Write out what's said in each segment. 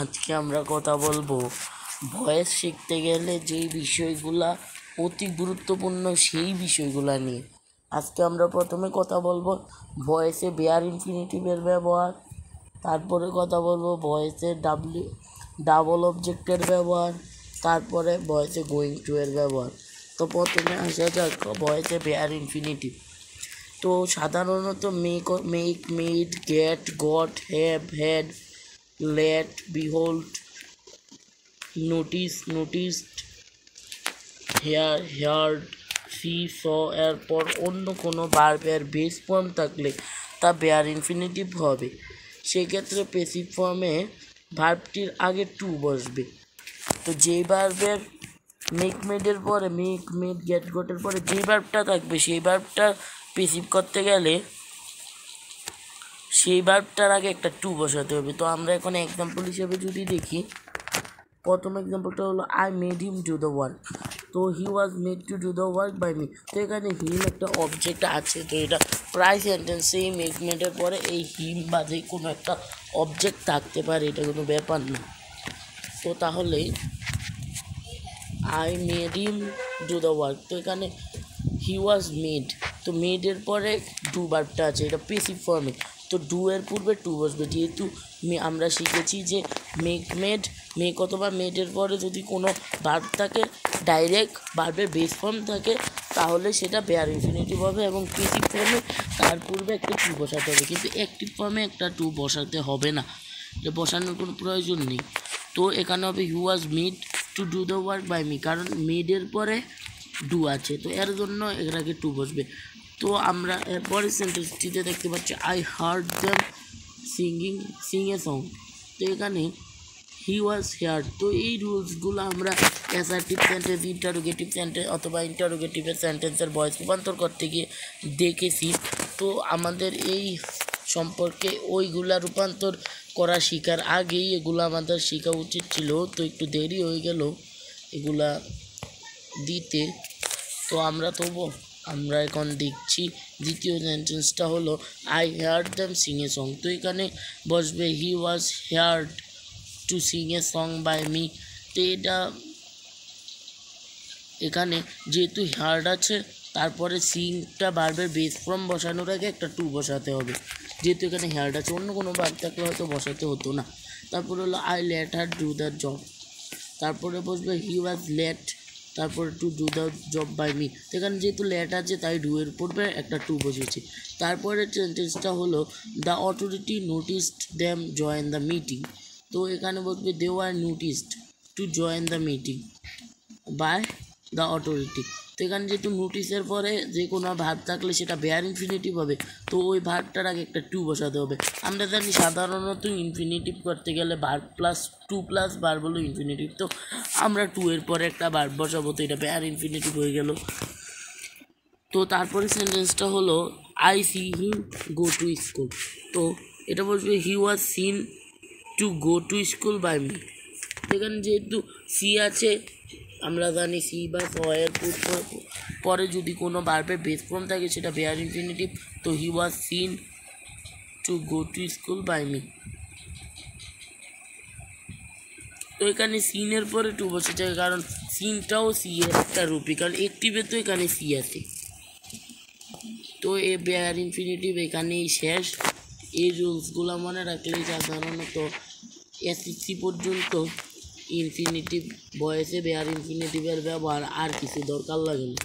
আজকে আমরা কথা বলব ভয়েস শিখতে গেলে যেই বিষয়গুলা অতি গুরুত্বপূর্ণ সেই বিষয়গুলা নিয়ে। আজকে আমরা প্রথমে কথা বলব ভয়েসে বেয়ার ইনফিনিটিভের ব্যবহার, তারপরে কথা বলব ভয়েসে ডাব্লিউ ডাবল অবজেক্টের ব্যবহার, তারপরে ভয়েসে গোয়িং টু এর ব্যবহার। তো প্রথমে আসা যাক ভয়েসে বেয়ার ইনফিনিটিভ তো সাধারণত make make made get got have had let behold notice noticed hear heard see saw এরপর অন্য কোনো বার্বের বেস ফর্ম থাকলে তা বেয়ার ইনফিনিটিভ হবে। সেক্ষেত্রে পেসিভ ফর্মে ভার্বটির আগে টু বসবে। তো যেই ভার্বের মেক মেডের পরে মেক মেড গেট গটের পরে যেই ভার্বটা থাকবে, সেই ভার্বটা পেসিভ করতে গেলে সেই ভার্বটার আগে একটা টু বসাতে হবে। তো আমরা এখন এক্সাম্পল হিসেবে যদি দেখি, প্রথম এক্সাম্পলটা হলো I made him to the work তো he was made to do the work by me তো এখানে হিম একটা অবজেক্ট আছে। তো এটা প্রায় সেন্টেন্সেই মেক মেডের পরে এই হিম বাদে কোনো একটা অবজেক্ট থাকতে পারে। এটা কোনো ব্যাপার না। তো তাহলে I made him do the work তো এখানে হি ওয়াজ মেড তো মেডের পরে ডু বার্বটা আছে। এটা পেসিভ ফর্মে তো ডু এর পূর্বে টু বসবে। যেহেতু আমরা শিখেছি যে মেক মেড মেক অথবা মেডের পরে যদি কোনো বার্ব থাকে ডাইরেক্ট বার্বের বেস ফর্ম থাকে, তাহলে সেটা বেয়ার ইনফিনিটিভ হবে এবং পেসিভ ফর্মে তার পূর্বে একটা টু বসাতে হবে। কিন্তু অ্যাক্টিভ ফর্মে একটা টু বসাতে হবে না। এটা বসানোর কোনো প্রয়োজন নেই। তো এখানে হবে you was made to do the work by me কারণ মেডের পরে ডু আছে। তো এর জন্য আগে টু বসবে। তো আমরা এরপরের সেন্টেন্সটিতে দেখতে পাচ্ছি I heard them singing sing a song তো এখানে হি ওয়াজ হেয়ার তো এই রুলসগুলো আমরা অ্যাসার্টিভ সেন্টেন্স ইন্টারোগেটিভ সেন্টেন্স অথবা ইন্টারোগেটিভের সেন্টেন্সের বয়স রূপান্তর করতে গিয়ে দেখেছি। তো আমাদের এই সম্পর্কে ওইগুলা রূপান্তর করা শেখার আগেই এগুলো আমাদের শেখা উচিত ছিল। তো একটু দেরি হয়ে গেল এগুলা দিতে। তো আমরা তবু আমরা এখন দেখছি দ্বিতীয় সেন্টেন্সটা হলো I hear them sing a song তো এখানে বসবে he was heard to sing a song by me তো এটা এখানে যেহেতু হেয়ার্ড আছে, তারপরে সিংটা বারবার বেস ফর্ম বসানোর আগে একটা টু বসাতে হবে। যেহেতু এখানে হেয়ার্ড আছে, অন্য কোনো বার থাকলে হয়তো বসাতে হতো না। তারপরে হলো I let her do the job তারপরে বসবে হি ওয়াজ লেট তারপরে to do the job by me এখানে যেহেতু ল্যাট আছে, তাই ডু এর পড়বে একটা টু বসেছি তারপরে সেন্টেন্সটা হলো the authority noticed them join the meeting তো এখানে বলবে they are noticed to join the meeting by the authority তো এখানে যেহেতু নোটিসের পরে যে কোনো ভার্ব থাকলে সেটা বেয়ার ইনফিনিটিভ হবে, তো ওই ভার্বটার আগে একটা টু বসাতে হবে। আমরা জানি সাধারণত ইনফিনিটিভ করতে গেলে verb plus to plus verb হলো ইনফিনিটিভ তো আমরা টু এর পরে একটা ভার্ব বসাবো, তো এটা বেয়ার ইনফিনিটিভ হয়ে গেল। তো তারপরে সেন্টেন্সটা হলো I see him go to school তো এটা বলবে he was seen to go to school by me এখানে যেহেতু সি আছে আমরা জানি সি বা এর পরে যদি কোনো বার্বের বেস ফর্ম থাকে, সেটা বেয়ার ইনফিনিটিভ তো he was seen to go to school by me তো এখানে সিনের পরে টু বসেছে কারণ সিনটাও সি এর একটা রূপই কারণ একটিভে তো এখানে সি আছে। তো এ বেয়ার ইনফিনিটিভ এখানেই শেষ। এই রুলসগুলো মনে রাখলে সাধারণত এসএসসি পর্যন্ত ইনফিনিটিভ বয়সে বেয়ার ইনফিনিটিভের ব্যবহার আর কিছু দরকার লাগে না।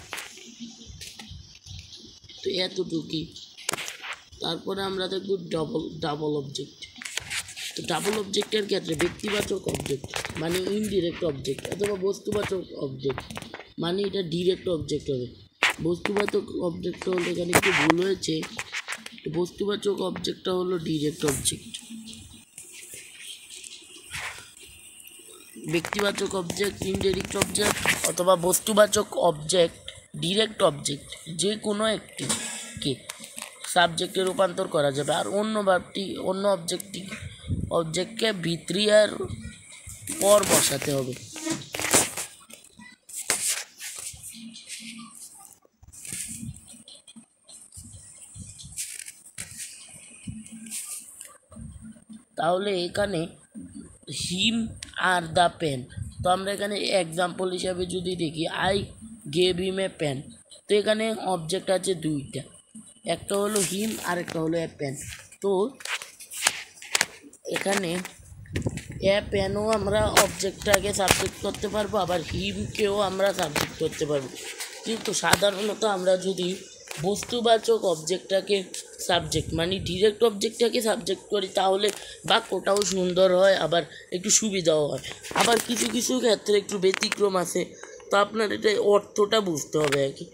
তো এতটুকুই। তারপরে আমরা দেখব ডবল ডাবল অবজেক্ট তো ডাবল অবজেক্টের ক্ষেত্রে ব্যক্তিবাচক অবজেক্ট মানে ইনডিরেক্ট অবজেক্ট অথবা বস্তুবাচক অবজেক্ট মানে এটা ডিরেক্ট অবজেক্ট হবে। বস্তুবাচক অবজেক্টটা হলো এখানে একটু ভুল হয়েছে। বস্তুবাচক অবজেক্টটা হলো ডিরেক্ট অবজেক্ট ব্যক্তিবাচক অবজেক্ট ইনডিরেক্ট অবজেক্ট অথবা বস্তুবাচক অবজেক্ট ডিরেক্ট অবজেক্ট যে কোনো একটিকে সাবজেক্টে রূপান্তর করা যাবে। আর অন্য ভাবটি অন্য অবজেক্টটি অবজেক্টকে বিক্রিয়ার পর বসাতে হবে। তাহলে এখানে হিম আর দ্য পেন তো আমরা এখানে এক্সাম্পল হিসাবে যদি দেখি I gave him a pen তো এখানে অবজেক্ট আছে দুইটা। একটা হলো হিম আর একটা হলো এ পেন তো এখানে এ পেনও আমরা অবজেক্টটাকে সাবজেক্ট করতে পারব, আবার হিমকেও আমরা সাবজেক্ট করতে পারব। কিন্তু সাধারণত আমরা যদি বস্তুবাচক অবজেক্টটাকে সাবজেক্ট মানে ডিরেক্ট অবজেক্টটাকে সাবজেক্ট করি, তাহলে বাক্যটাও সুন্দর হয়, আবার একটু সুবিধাও হয়। আবার কিছু কিছু ক্ষেত্রে একটু ব্যতিক্রম আছে, তো আপনার এটা অর্থটা বুঝতে হবে আর কি।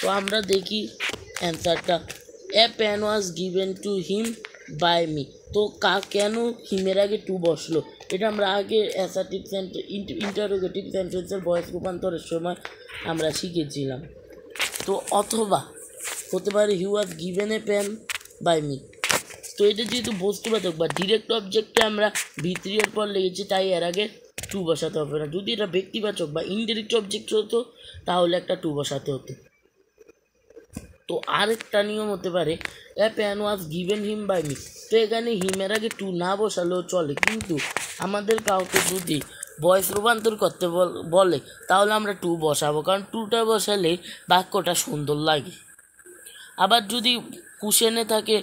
তো আমরা দেখি অ্যান্সারটা a pen was given to him by me তো কা কেন হিমের আগে টু বসল? এটা আমরা আগে অ্যাসার্টিভ সেন্টেন্স ইন্টারোগেটিভ সেন্টেন্সের বয়স রূপান্তরের সময় আমরা শিখেছিলাম। তো অথবা হতে পারে he was given a pen by me তো এটা যেহেতু বস্তুবাচক বা ডিরেক্ট অবজেক্টে আমরা ভিতরিয়ার পর লেগেছি, তাই এর আগে টু বসাতে হবে না। যদি এটা ব্যক্তিবাচক বা ইনডিরেক্ট অবজেক্ট হতো, তাহলে একটা টু বসাতে হতো। তো আরেকটা নিয়ম হতে পারে a pen was given him by me তো এখানে হিমের আগে টু না বসালেও চলে, কিন্তু আমাদের কাউকে যদি বয়স রূপান্তর করতে বলে তাহলে আমরা টু বসাবো। কারণ টুটা বসালে বাক্যটা সুন্দর লাগে। আবার যদি কুশনে থাকে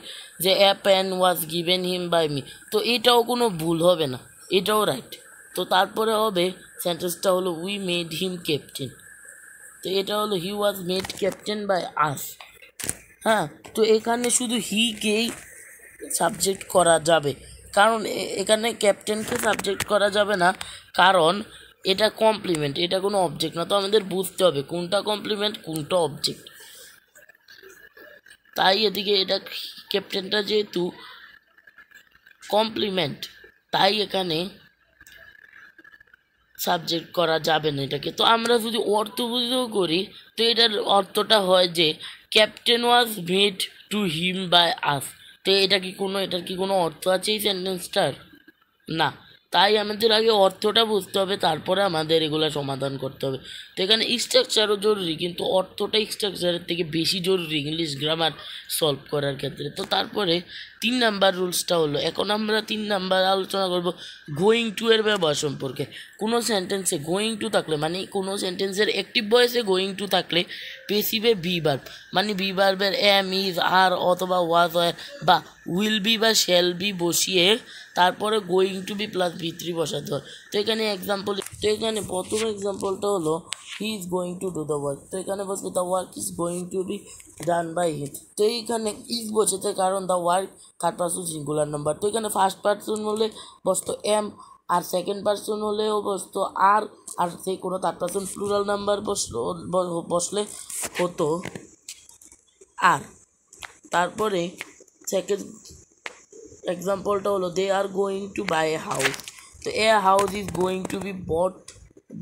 যে a pen was given him by me তো এটাও কোনো ভুল হবে না। এটাও রাইট তো তারপরে হবে সেন্টেন্সটা হলো উই মেড হিম ক্যাপ্টেন তো এটা হলো he was made captain by us হ্যাঁ তো এখানে শুধু হিকেই সাবজেক্ট করা যাবে। কারণ এখানে ক্যাপ্টেনকে সাবজেক্ট করা যাবে না। কারণ এটা কমপ্লিমেন্ট এটা কোনো অবজেক্ট না। তো আমাদের বুঝতে হবে, কোনটা কমপ্লিমেন্ট কোনটা অবজেক্ট তাই এদিকে এটা ক্যাপ্টেনটা যেহেতু কমপ্লিমেন্ট তাই এখানে সাবজেক্ট করা যাবে না এটাকে। তো আমরা যদি অর্থ বুঝেও করি, তো এটার অর্থটা হয় যে captain was made to him by us তো এটা কি কোনো, এটার কি কোনো অর্থ আছে এই সেন্টেন্সটার না। তাই আমাদের আগে অর্থটা বুঝতে হবে, তারপরে আমাদের এগুলো সমাধান করতে হবে। তো এখানে স্ট্রাকচারও জরুরি, কিন্তু অর্থটা স্ট্রাকচারের থেকে বেশি জরুরি ইংলিশ গ্রামার সলভ করার ক্ষেত্রে। তো তারপরে তিন নাম্বার রুলসটা হলো, এখন আমরা তিন নাম্বার আলোচনা করব গোয়িং টু এর ব্যবহার সম্পর্কে। কোনো সেন্টেন্সে গোয়িং টু থাকলে মানে কোনো সেন্টেন্সের অ্যাক্টিভ ভয়েসে গোয়িং টু থাকলে পেসিভে বি ভার্ব মানে বি ভার্বের এম ইজ আর অথবা ওয়াজ বা উইল বি বা শ্যাল বি বসিয়ে তারপরে going to be plus V three বসাতে হয়। তো এখানে এক্সাম্পল তো এখানে প্রথম এক্সাম্পলটা হলো he is going to do the work তো এখানে বসবে the work is going to be done by him তো এইখানে ইজ বসেছে কারণ the work third person singular number. তো এখানে ফার্স্ট পার্সন হলে বসতো এম, আর সেকেন্ড পার্সন হলেও বসতো আর আর সেই কোনো থার্ড পার্সন প্লুরাল নাম্বার বসল বসলে হতো আর। তারপরে সেকেন্ড এক্সাম্পলটা হলো they are going to buy a house তো a house is going to be bought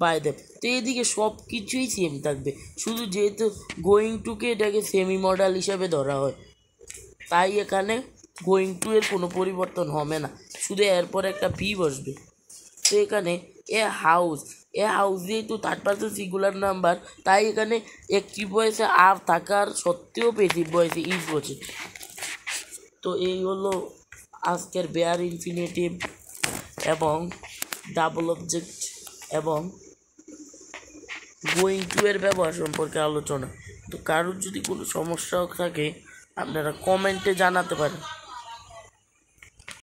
by them তো এদিকে সব কিছুই সেম থাকবে। শুধু যেহেতু গোয়িং টুকে এটাকে সেমি মডেল হিসাবে ধরা হয়। তাই এখানে গোয়িং টু এর কোনো পরিবর্তন হবে না। শুধু এরপর একটা ভি বসবে। তো এখানে এ হাউস এ হাউস যেহেতু থার্ড পার্সন সিঙ্গুলার নাম্বার তাই এখানে একটি বয়সে আর থাকার সত্ত্বেও পেসিভ বয়সে ইজ বসে। তো এই হলো আজকের বেয়ার ইনফিনিটিভ এবং ডাবল অবজেক্ট এবং গোয়িং টু এর ব্যবহার সম্পর্কে আলোচনা। তো কারোর যদি কোনো সমস্যাও থাকে, আপনারা কমেন্টে জানাতে পারেন।